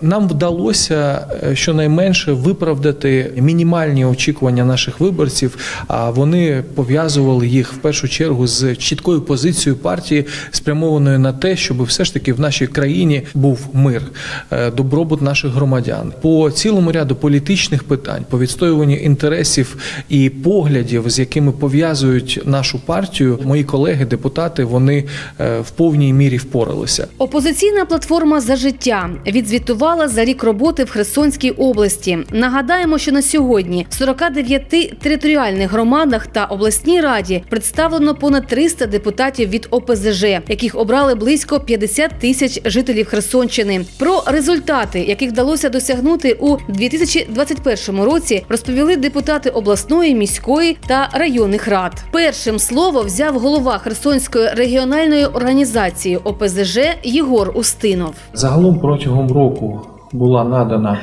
Нам вдалося е, щонайменше виправдати мінімальні очікування наших виборців. А вони пов'язували їх в першу чергу з чіткою позицією партії, спрямованою на те, щоб все ж таки в нашій країні був мир, е, добробут наших громадян по цілому ряду політичних питань, по відстоюванню інтересів і поглядів, з якими пов'язують нашу партію. Мої колеги, депутати, вони е, в повній мірі впоралися. Опозиційна платформа за життя відзвітувала за рік роботи в Херсонській області. Нагадаємо, що на сьогодні в 49 територіальних громадах та обласній раді представлено понад 300 депутатів від ОПЗЖ, яких обрали близько 50 тисяч жителів Херсонщини. Про результати, яких вдалося досягнути у 2021 році, розповіли депутати обласної, міської та районних рад. Першим слово взяв голова Херсонської регіональної організації ОПЗЖ Єгор Устинов. Загалом протягом року була надана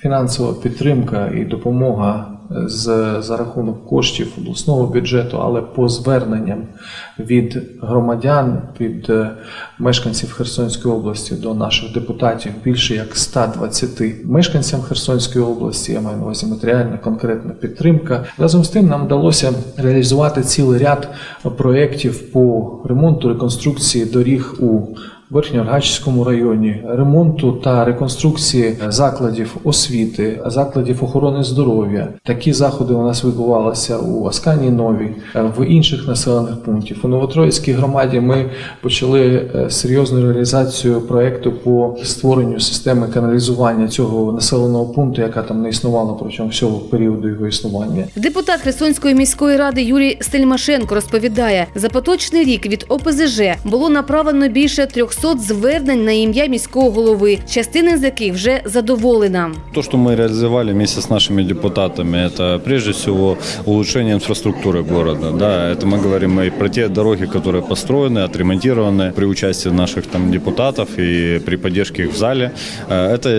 фінансова підтримка і допомога з за рахунок коштів обласного бюджету, але по зверненням від громадян, від е, мешканців Херсонської області до наших депутатів більше як 120 мешканцям Херсонської області. Я маю на увазі матеріальна конкретна підтримка. Разом з тим нам вдалося реалізувати цілий ряд проєктів по ремонту реконструкції доріг у Верхньоаргачівському районі ремонту та реконструкції закладів освіти, закладів охорони здоров'я. Такі заходи у нас відбувалися у Асканії Новій, в інших населених пунктів. У Новотроїцькій громаді ми почали е, серйозну реалізацію проекту по створенню системи каналізування цього населеного пункту, яка там не існувала протягом всього періоду його існування. Депутат Херсонської міської ради Юрій Стельмашенко розповідає, за поточний рік від ОПЗЖ було направлено більше 300 звернень на ім'я міського голови, частина з яких вже задоволена. То, что мы реализовали вместе с нашими депутатами, это прежде всего улучшение инфраструктуры города. Да, это мы говорим и про те дороги, которые построены, отремонтированы при участии наших там депутатов и при поддержке их в зале. Э, Это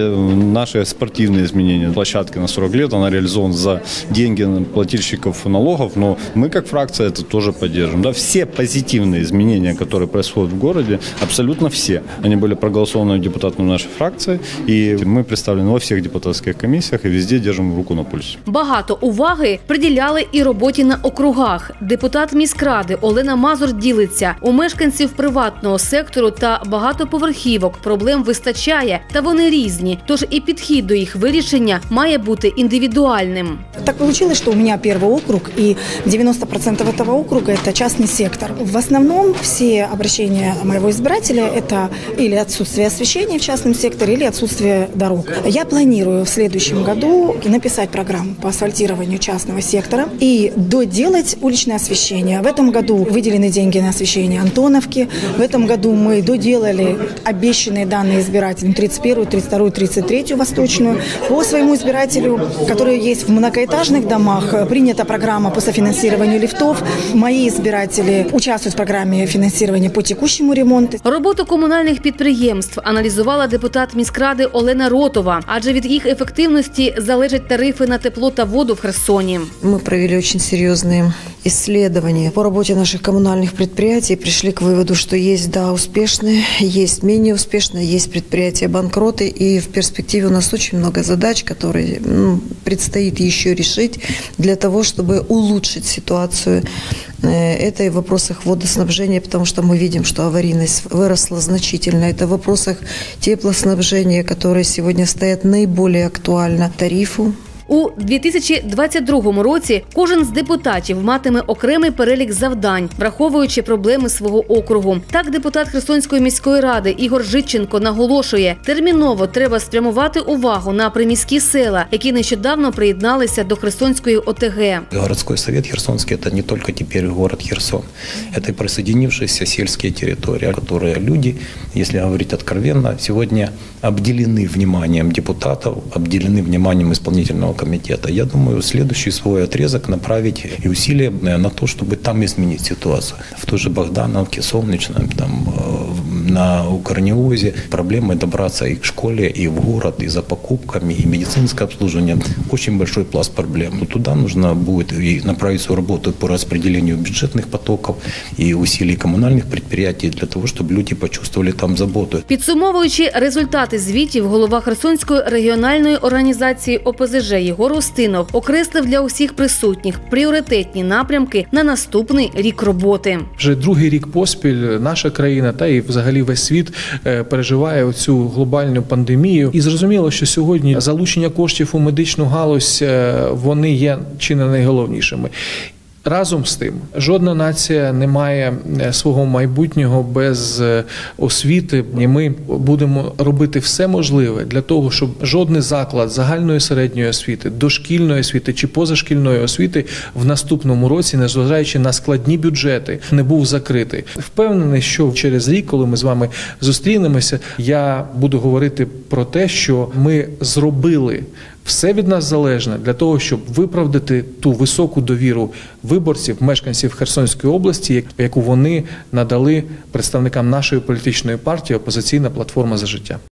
наши спортивные изменения. Площадки на 40 лет, она реализована за деньги плательщиков налогов, но мы как фракция это тоже поддержим. Да, все позитивные изменения, которые происходят в городе, абсолютно все. Они были проголосованы депутатами нашей фракции, и мы представлены во всех депутатских комиссиях и везде держим руку на пульсе. Багато уваги приділяли і роботі на округах. Депутат міськради Олена Мазур ділиться у мешканців приватного сектору та багатоповерхівок. Проблем вистачає, та вони різні. Тож і підхід до їх вирішення має бути індивідуальним. Так получилось, что у меня первый округ, и 90% этого округа – это частный сектор. В основном все обращения моего избирателя – Это или отсутствие освещения в частном секторе, или отсутствие дорог. Я планирую в следующем году написать программу по асфальтированию частного сектора и доделать уличное освещение. В этом году выделены деньги на освещение Антоновки. В этом году мы доделали обещанные данные избирателям 31, 32, 33 Восточную. По своему избирателю, который есть в многоэтажных домах, принята программа по софинансированию лифтов. Мои избиратели участвуют в программе финансирования по текущему ремонту. Роботу комунальних підприємств аналізувала депутат міськради Олена Ротова, адже від їх ефективності залежать тарифи на тепло та воду в Херсоні. Мы провели очень серьезные исследования по работе наших коммунальных предприятий и пришли к выводу, что есть, да, успешные, есть менее успешные, есть предприятия банкроты, и в перспективе у нас очень много задач, которые ну, предстоит еще решить для того, чтобы улучшить ситуацию. Э, Это и в вопросах водоснабжения, потому что мы видим, что аварийность выросла значительно. Это в вопросах теплоснабжения, которые сегодня стоят наиболее актуально. Тарифу У 2022 році кожен з депутатів матиме окремий перелік завдань, враховуючи проблеми свого округу. Так, депутат Херсонської міської ради Ігор Житченко наголошує, терміново треба спрямувати увагу на приміські села, які нещодавно приєдналися до Херсонської ОТГ. Городской совет Херсонский – это не только теперь город Херсон, это и присоединившиеся сельские территории, которые люди, если говорить откровенно, сегодня обделены вниманием депутатов, обделены вниманием исполнительного комитета. Я думаю, следующий свой отрезок направить и усилия на то, чтобы там изменить ситуацию. В той же Богдановке, Солнечном, там, э, на Укрнеозе. Проблема добраться и к школе, и в город, и за покупками, и медицинское обслуживание. Очень большой пласт проблем. Но туда нужно будет и направить свою работу по распределению бюджетных потоков и усилий коммунальных предприятий для того, чтобы люди почувствовали там заботу. Підсумовуючи результати звітів, голова Херсонської регіональної організації ОПЗЖ Єгор Устинов окреслив для усіх присутніх пріоритетні напрямки на наступний рік роботи. Вже другий рік поспіль наша країна та і взагалі весь світ е, переживає цю глобальну пандемію. І зрозуміло, що сьогодні залучення коштів у медичну галузь е, вони є чи не найголовнішими. Разом з тим, жодна нація не має е, свого майбутнього без е, освіти, і ми будемо робити все можливе для того, щоб жодний заклад загальної середньої освіти, дошкільної освіти чи позашкільної освіти в наступному році, незважаючи на складні бюджети, не був закритий. Впевнений, що через рік, коли ми з вами зустрінемося, я буду говорити про те, що ми зробили все від нас залежне для того, щоб виправдати ту високу довіру виборців, мешканців Херсонської області, яку вони надали представникам нашої політичної партії Опозиційна платформа за життя.